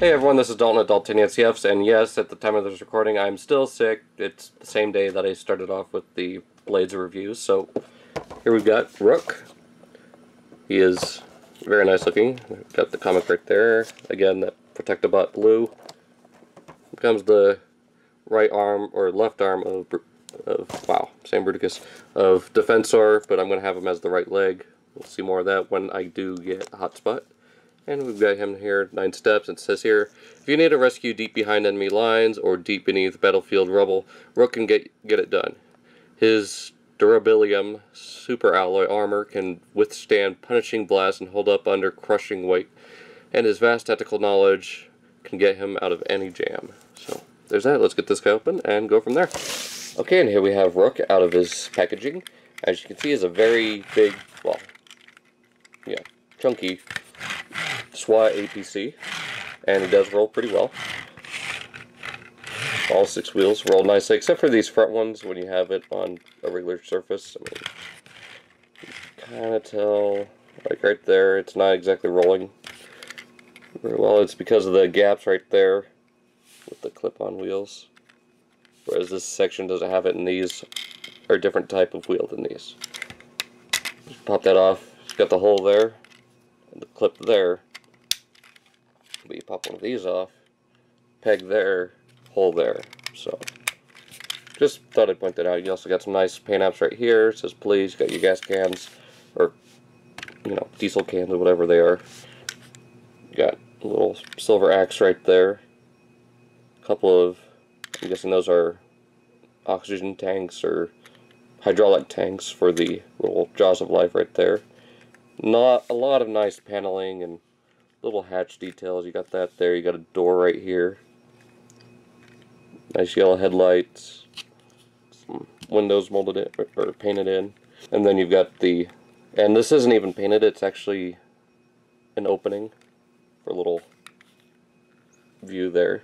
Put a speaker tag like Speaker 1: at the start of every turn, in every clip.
Speaker 1: Hey everyone, this is Dalton at Dalton NCFs, and yes, at the time of this recording, I'm still sick. It's the same day that I started off with the Blades reviews, so here we've got Rook. He is very nice looking. Got the comic right there. Again, that Protectobot blue. Comes the right arm, or left arm of, of wow, Sam Bruticus, of Defensor, but I'm going to have him as the right leg. We'll see more of that when I do get Hotspot. And we've got him here, nine steps. It says here, if you need a rescue deep behind enemy lines or deep beneath battlefield rubble, Rook can get, get it done. His Durabilium super alloy armor can withstand punishing blasts and hold up under crushing weight. And his vast tactical knowledge can get him out of any jam. So there's that. Let's get this guy open and go from there. Okay, and here we have Rook out of his packaging. As you can see, is a very big, well, yeah, chunky SWAT APC, and it does roll pretty well. All six wheels roll nicely, except for these front ones when you have it on a regular surface. I mean, kind of tell, like right there, it's not exactly rolling very well. It's because of the gaps right there with the clip-on wheels. Whereas this section doesn't have it, and these are a different type of wheel than these. Just pop that off. It's got the hole there, and the clip there. But you pop one of these off, peg there, hole there. So, just thought I'd point that out. You also got some nice paint apps right here. It says please. Got your gas cans, or, you know, diesel cans or whatever they are. You got a little silver axe right there. A couple of, I'm guessing those are oxygen tanks or hydraulic tanks for the little jaws of life right there. Not a lot of nice paneling and little hatch details. You got that there. You got a door right here. Nice yellow headlights. Some windows molded in, or painted in. And then you've got the, and this isn't even painted. It's actually an opening for a little view there.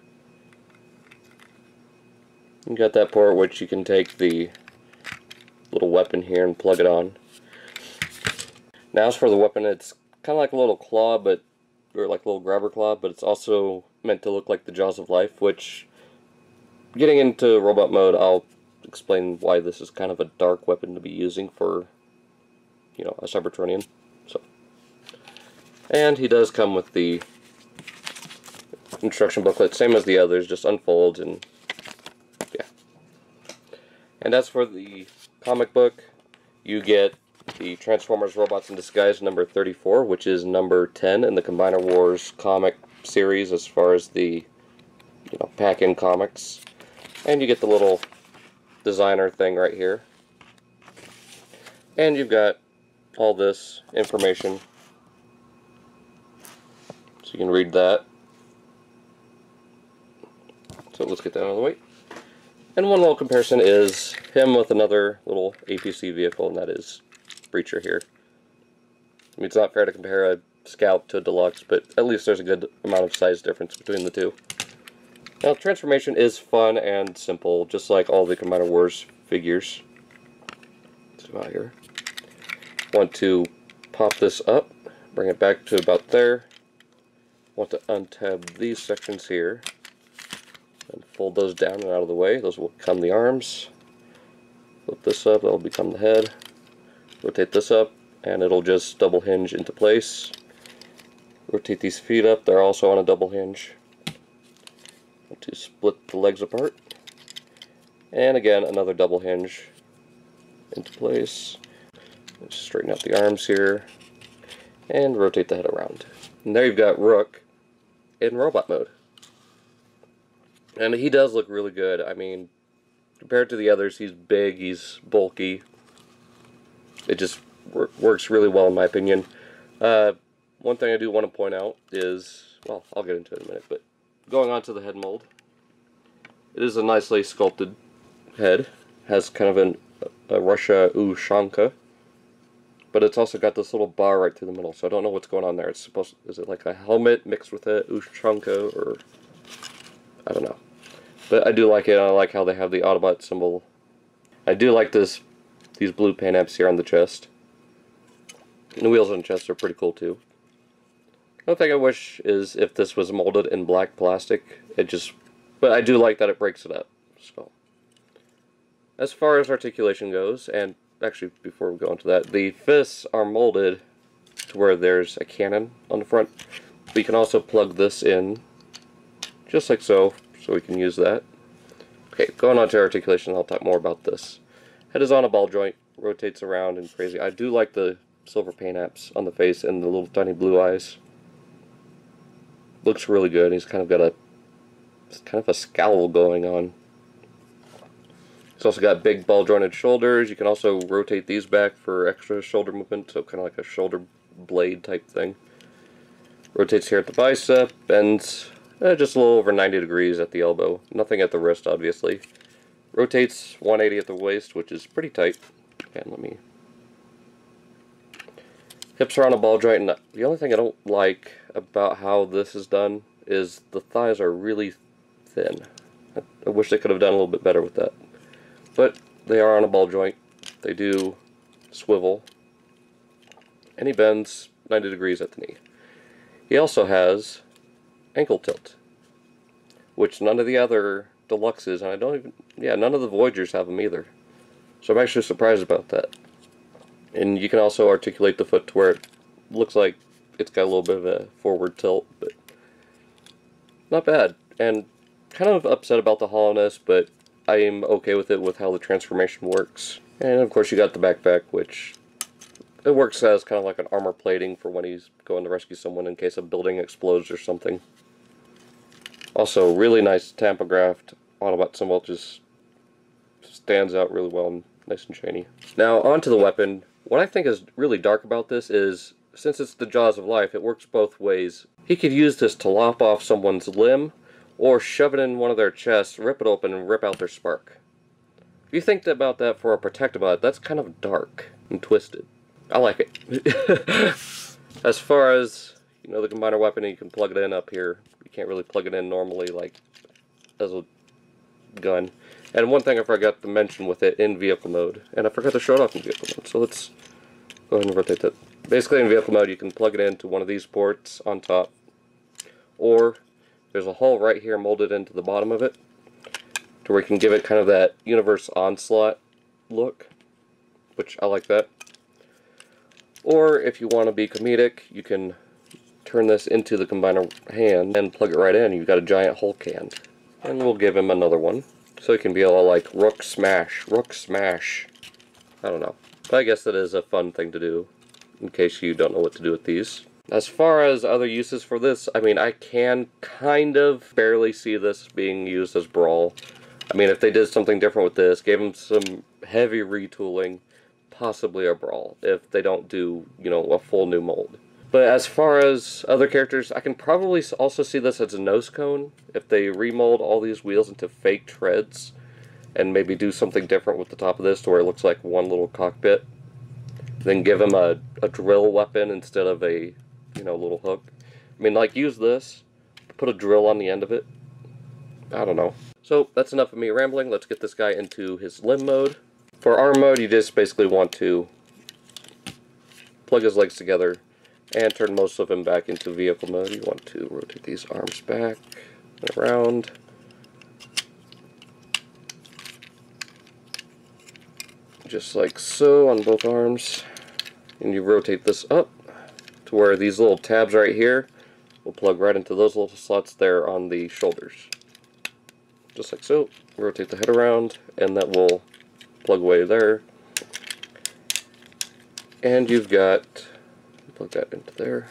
Speaker 1: You got that port which you can take the little weapon here and plug it on. Now as for the weapon, it's kind of like a little claw, but or like little grabber claw, but it's also meant to look like the Jaws of Life, which, getting into robot mode, I'll explain why this is kind of a dark weapon to be using for, you know, a Cybertronian. So, And he does come with the instruction booklet, same as the others, just unfolds and, yeah. And as for the comic book, you get the Transformers Robots in Disguise number 34, which is number 10 in the Combiner Wars comic series as far as the you know pack-in comics. And you get the little designer thing right here. And you've got all this information. So you can read that. So let's get that out of the way. And one little comparison is him with another little APC vehicle, and that is Breacher here. I mean, it's not fair to compare a Scout to a Deluxe, but at least there's a good amount of size difference between the two. Now, transformation is fun and simple, just like all the Combiner Wars figures. So about here. Want to pop this up, bring it back to about there. Want to untab these sections here, and fold those down and out of the way. Those will become the arms. Flip this up, that'll become the head rotate this up and it'll just double hinge into place. Rotate these feet up they're also on a double hinge. To split the legs apart. And again another double hinge into place. Straighten out the arms here and rotate the head around. And there you've got Rook in robot mode. And he does look really good. I mean compared to the others he's big he's bulky it just wor works really well in my opinion. Uh, one thing I do want to point out is, well, I'll get into it in a minute, but going on to the head mold, it is a nicely sculpted head. Has kind of an, a Russia Ushanka, but it's also got this little bar right through the middle, so I don't know what's going on there. It's supposed, is it like a helmet mixed with a Ushanka, or, I don't know. But I do like it, I like how they have the Autobot symbol. I do like this these blue paint apps here on the chest. And the wheels on the chest are pretty cool too. One thing I wish is if this was molded in black plastic, it just, but I do like that it breaks it up. So, as far as articulation goes, and actually before we go into that, the fists are molded to where there's a cannon on the front. We can also plug this in, just like so, so we can use that. Okay, going on to articulation, I'll talk more about this. Head is on a ball joint, rotates around and crazy. I do like the silver paint apps on the face and the little tiny blue eyes. Looks really good. He's kind of got a kind of a scowl going on. He's also got big ball jointed shoulders. You can also rotate these back for extra shoulder movement, so kind of like a shoulder blade type thing. Rotates here at the bicep, bends uh, just a little over 90 degrees at the elbow. Nothing at the wrist, obviously. Rotates 180 at the waist, which is pretty tight. And let me... Hips are on a ball joint, and the only thing I don't like about how this is done is the thighs are really thin. I wish they could have done a little bit better with that. But they are on a ball joint. They do swivel. And he bends 90 degrees at the knee. He also has ankle tilt, which none of the other deluxes, and I don't even, yeah, none of the Voyagers have them either. So I'm actually surprised about that. And you can also articulate the foot to where it looks like it's got a little bit of a forward tilt, but not bad. And kind of upset about the hollowness, but I am okay with it with how the transformation works. And of course you got the backpack, which it works as kind of like an armor plating for when he's going to rescue someone in case a building explodes or something. Also, really nice Tampographed Autobot symbol, just stands out really well and nice and shiny. Now, onto the weapon. What I think is really dark about this is, since it's the Jaws of Life, it works both ways. He could use this to lop off someone's limb, or shove it in one of their chests, rip it open, and rip out their spark. If you think about that for a Protectobot, that's kind of dark and twisted. I like it. as far as, you know, the combiner weapon, you can plug it in up here. You can't really plug it in normally like as a gun. And one thing I forgot to mention with it in vehicle mode, and I forgot to show it off in vehicle mode, so let's go ahead and rotate that. Basically in vehicle mode you can plug it into one of these ports on top, or there's a hole right here molded into the bottom of it, to where you can give it kind of that Universe Onslaught look, which I like that. Or if you want to be comedic, you can turn this into the combiner hand and plug it right in. You've got a giant Hulk hand. And we'll give him another one. So he can be all like, Rook Smash, Rook Smash. I don't know. But I guess that is a fun thing to do, in case you don't know what to do with these. As far as other uses for this, I mean, I can kind of barely see this being used as Brawl. I mean, if they did something different with this, gave them some heavy retooling, possibly a Brawl, if they don't do, you know, a full new mold. But as far as other characters, I can probably also see this as a nose cone. If they remold all these wheels into fake treads, and maybe do something different with the top of this to where it looks like one little cockpit. Then give him a, a drill weapon instead of a, you know, little hook. I mean, like, use this, put a drill on the end of it. I don't know. So, that's enough of me rambling. Let's get this guy into his limb mode. For arm mode, you just basically want to plug his legs together and turn most of them back into vehicle mode. You want to rotate these arms back and around. Just like so on both arms. And you rotate this up to where these little tabs right here will plug right into those little slots there on the shoulders. Just like so. Rotate the head around and that will plug away there. And you've got plug that into there.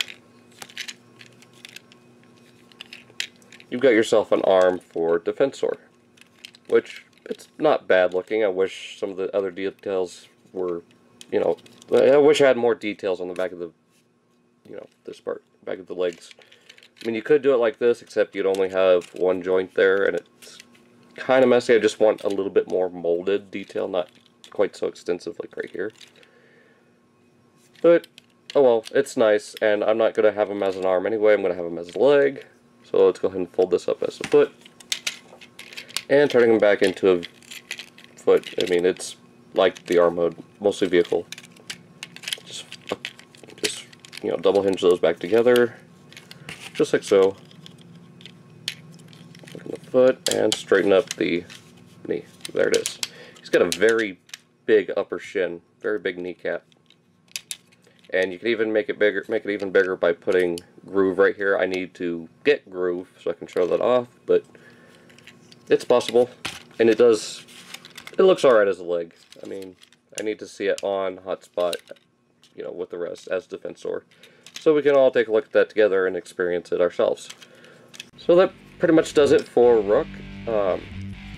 Speaker 1: You've got yourself an arm for Defensor, which it's not bad looking. I wish some of the other details were, you know, I wish I had more details on the back of the, you know, this part, back of the legs. I mean, you could do it like this, except you'd only have one joint there, and it's kind of messy. I just want a little bit more molded detail, not quite so extensive like right here. But oh well, it's nice, and I'm not going to have him as an arm anyway, I'm going to have him as a leg. So let's go ahead and fold this up as a foot. And turning him back into a foot, I mean, it's like the arm mode, mostly vehicle. Just, just you know, double hinge those back together. just like so. Open the foot and straighten up the knee. There it is. He's got a very big upper shin, very big kneecap. And you can even make it bigger, make it even bigger by putting groove right here. I need to get groove so I can show that off, but it's possible. And it does, it looks alright as a leg. I mean, I need to see it on hotspot, you know, with the rest as Defensor. So we can all take a look at that together and experience it ourselves. So that pretty much does it for Rook. Um,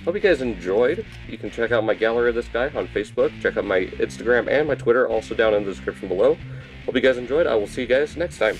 Speaker 1: hope you guys enjoyed. You can check out my gallery of this guy on Facebook. Check out my Instagram and my Twitter, also down in the description below. Hope you guys enjoyed. I will see you guys next time.